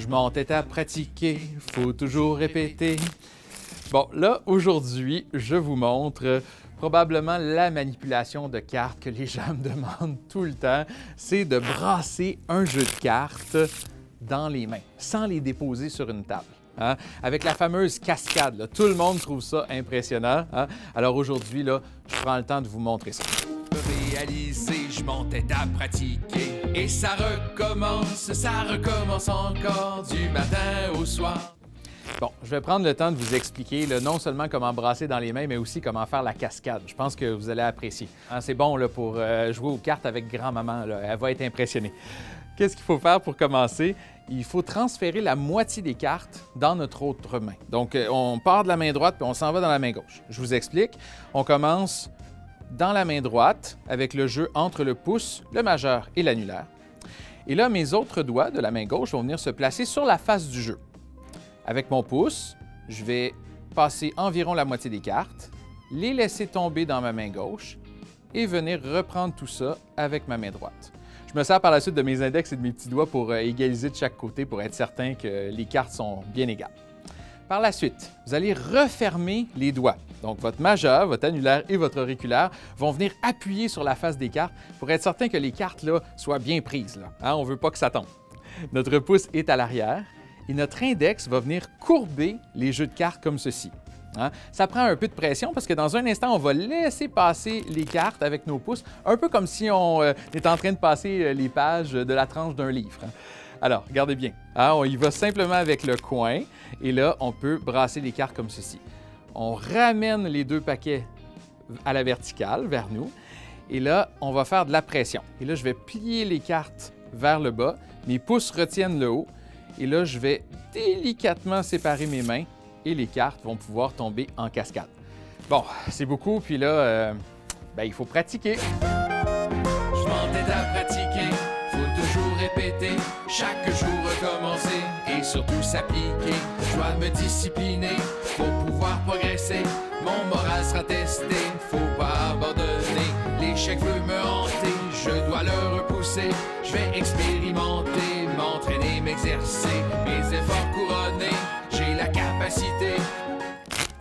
Je m'entête à pratiquer, faut toujours répéter. Bon, là, aujourd'hui, je vous montre probablement la manipulation de cartes que les gens me demandent tout le temps. C'est de brasser un jeu de cartes dans les mains, sans les déposer sur une table. hein, Avec la fameuse cascade. Tout le monde trouve ça impressionnant. hein. Alors aujourd'hui, je prends le temps de vous montrer ça. réaliser, à pratiquer. Et ça recommence, ça recommence encore du matin au soir. Bon, je vais prendre le temps de vous expliquer non seulement comment brasser dans les mains, mais aussi comment faire la cascade. Je pense que vous allez apprécier. Hein, c'est bon pour euh, jouer aux cartes avec grand-maman. Elle va être impressionnée. Qu'est-ce qu'il faut faire pour commencer? Il faut transférer la moitié des cartes dans notre autre main. Donc, euh, on part de la main droite puis on s'en va dans la main gauche. Je vous explique. On commence dans la main droite avec le jeu entre le pouce, le majeur et l'annulaire. Et là, mes autres doigts de la main gauche vont venir se placer sur la face du jeu. Avec mon pouce, je vais passer environ la moitié des cartes, les laisser tomber dans ma main gauche et venir reprendre tout ça avec ma main droite. Je me sers par la suite de mes index et de mes petits doigts pour euh, égaliser de chaque côté pour être certain que les cartes sont bien égales. Par la suite, vous allez refermer les doigts. Donc, votre majeur, votre annulaire et votre auriculaire vont venir appuyer sur la face des cartes pour être certain que les cartes soient bien prises. Hein, On ne veut pas que ça tombe. Notre pouce est à l'arrière et notre index va venir courber les jeux de cartes comme ceci. Hein? Ça prend un peu de pression parce que dans un instant, on va laisser passer les cartes avec nos pouces, un peu comme si on euh, est en train de passer euh, les pages de la tranche d'un livre. hein. Alors, regardez bien. Hein, on y va simplement avec le coin et là, on peut brasser les cartes comme ceci. On ramène les deux paquets à la verticale vers nous et là, on va faire de la pression. Et là, je vais plier les cartes vers le bas, mes pouces retiennent le haut et là, je vais délicatement séparer mes mains et les cartes vont pouvoir tomber en cascade. Bon, c'est beaucoup, puis là, euh, ben, il faut pratiquer. Je Je dois me discipliner pour pouvoir progresser. Mon moral sera testé, faut pas abandonner. L'échec veut me hanter, je dois le repousser. Je vais expérimenter, m'entraîner, m'exercer. Mes efforts couronnés, j'ai la capacité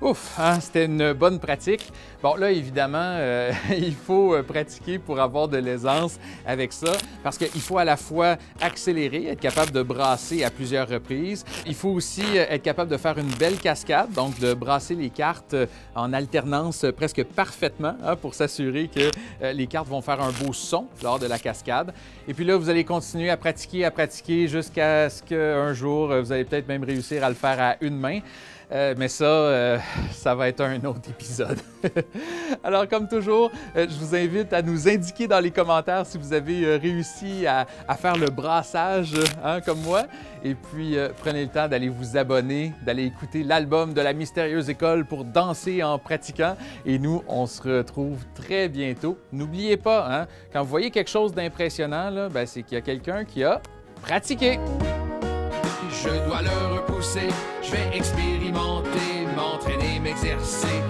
Ouf, hein, c'était une bonne pratique. Bon, là, évidemment, euh, il faut euh, pratiquer pour avoir de l'aisance avec ça, parce qu'il faut à la fois accélérer, être capable de brasser à plusieurs reprises. Il faut aussi euh, être capable de faire une belle cascade, donc de brasser les cartes en alternance presque parfaitement hein, pour s'assurer que les cartes vont faire un beau son lors de la cascade. Et puis là, vous allez continuer à pratiquer, à pratiquer jusqu'à ce qu'un jour, vous allez peut-être même réussir à le faire à une main. Euh, mais ça, euh, ça va être un autre épisode. Alors, comme toujours, euh, je vous invite à nous indiquer dans les commentaires si vous avez réussi à, faire le brassage hein, comme moi. Et puis, prenez le temps d'aller vous abonner, d'aller écouter l'album de la mystérieuse école pour danser en pratiquant. Et nous, on se retrouve très bientôt. N'oubliez pas, hein, quand vous voyez quelque chose d'impressionnant, ben, c'est qu'il y a quelqu'un qui a pratiqué. Je dois le repousser, je vais expérimenter, m'entraîner, m'exercer,